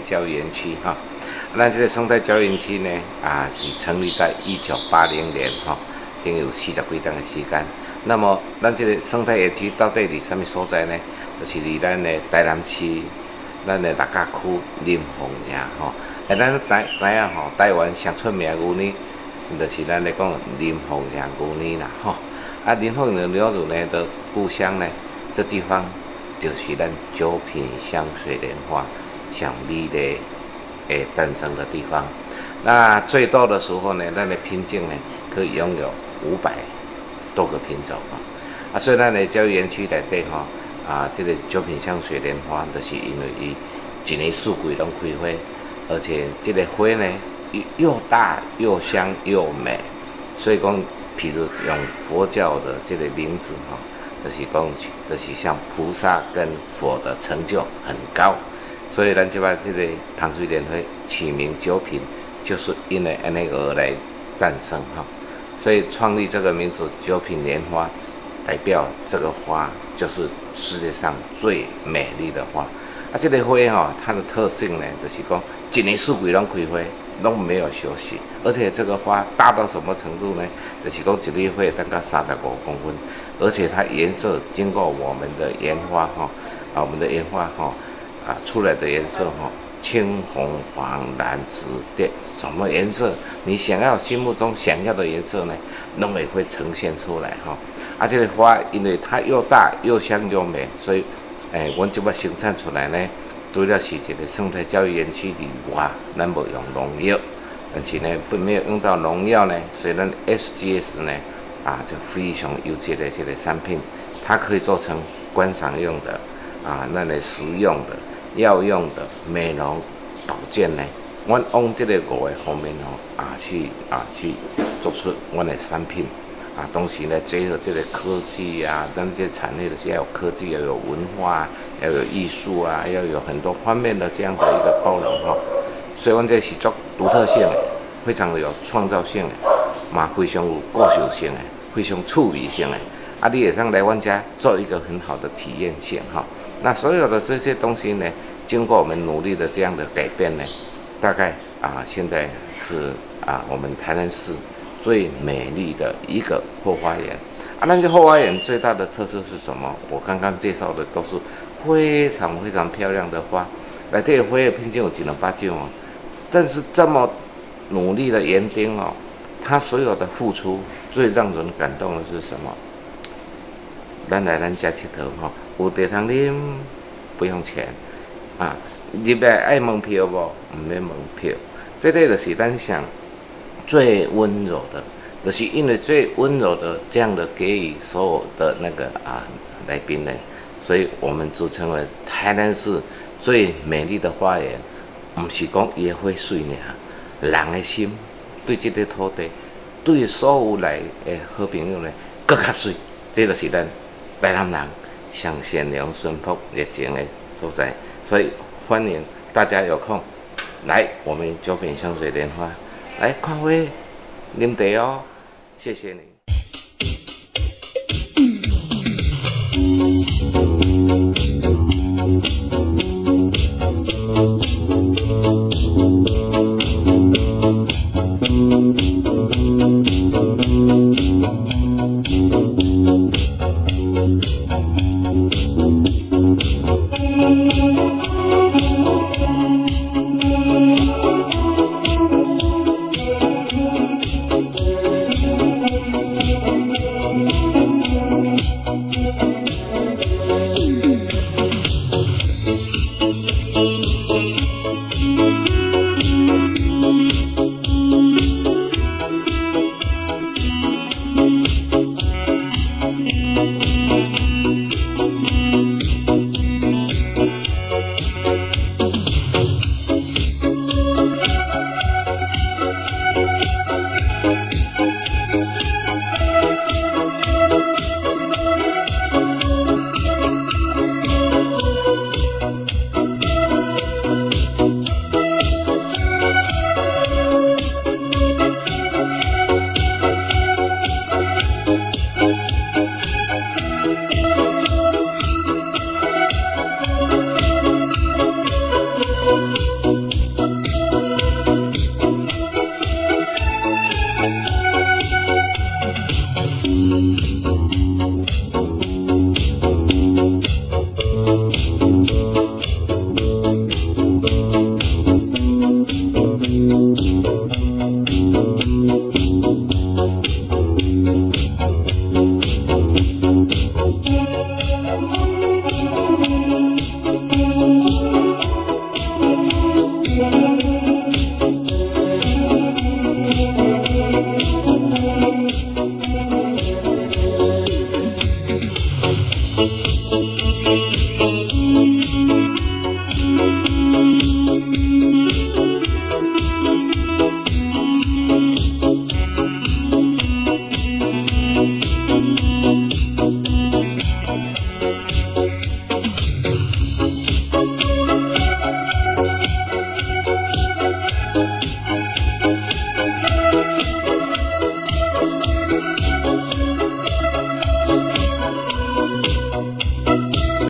教育园区哈。咱这个生态教育园区呢，啊是成立在一九八零年哈，已经有四十几年的时间。那么咱这个生态园区到底伫什么所在呢？就是伫咱的台南市，咱的六甲区林凤营吼。哎，咱知知影吼，台湾上出名牛呢，就是咱来讲林凤营牛呢啦吼。啊，林凤营牛乳呢的故乡呢，这地方就是咱九品香水莲花上美丽诶诞生的地方。那最多的时候呢，那的品种呢，可以拥有五百多个品种啊。啊，所以咱的教育园区内底吼。啊，这个九品香水莲花，就是因为伊一年四季拢开花，而且这个花呢又又大又香又美，所以讲，譬如用佛教的这个名字哈，就是讲，就是像菩萨跟佛的成就很高，所以咱就把这个糖水莲花起名九品，就是因为安尼而来诞生哈，所以创立这个名字九品莲花。代表这个花就是世界上最美丽的花，啊，这个花哈，它的特性呢，就是讲一年四季拢开花，拢没有休息，而且这个花大到什么程度呢？就是讲一粒花大概三十五公分，而且它颜色经过我们的研发哈，啊，我们的研发哈，啊，出来的颜色哈，青红黄蓝紫靛，什么颜色你想要心目中想要的颜色呢，拢也会呈现出来哈。啊，这个花因为它又大又香又美，所以，诶，阮就要生产出来呢。除了是一个生态教育园区里外，咱无用农药，而且呢，不没有用到农药呢，所以咱 SGS 呢，啊，就非常优质的这个产品，它可以做成观赏用的，啊，那来食用的、药用的、美容保健呢，阮往这个五个方面哦，啊，去啊去做出阮的产品。啊，东西呢，结合这个科技啊，咱这产业的是要有科技，要有文化，要有艺术啊，要有很多方面的这样的一个包容哈。所以，阮这是做独特性的，非常的有创造性的，嘛非常有个性性的，非常趣味性的。啊，你也上来阮家做一个很好的体验性哈。那所有的这些东西呢，经过我们努力的这样的改变呢，大概啊，现在是啊，我们台南市。最美丽的一个后花园啊！那个后花园最大的特色是什么？我刚刚介绍的都是非常非常漂亮的花，来这个花叶品种有几能八九哦。但是这么努力的园丁哦，他所有的付出最让人感动的是什么？咱来咱家铁头哈，有地方啉不用钱啊！入来爱门票不？唔免门票，这类的是咱想。最温柔的，就是因为最温柔的这样的给予所有的那个啊来宾呢，所以我们组成为台南市最美丽的花园。不是讲野花水呢，人的心对这个土地，对所有来的好朋友呢，更加水。这就是咱台南人上善良、淳朴、热情的所在，所以欢迎大家有空来我们九品香水莲花来看花、啉茶哦，谢谢你。